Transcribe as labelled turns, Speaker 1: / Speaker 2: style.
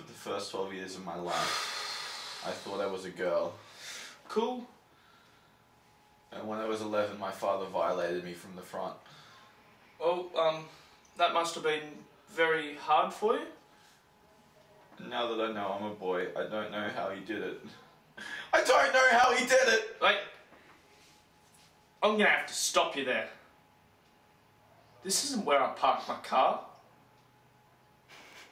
Speaker 1: For the first 12 years of my life, I thought I was a girl.
Speaker 2: Cool.
Speaker 1: And when I was 11, my father violated me from the front.
Speaker 2: Well, um, that must have been very hard for you.
Speaker 1: Now that I know I'm a boy, I don't know how he did it. I don't know how he did it!
Speaker 2: Like, I'm gonna have to stop you there. This isn't where I parked my car.